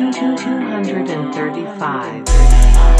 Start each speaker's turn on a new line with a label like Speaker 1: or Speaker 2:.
Speaker 1: 235.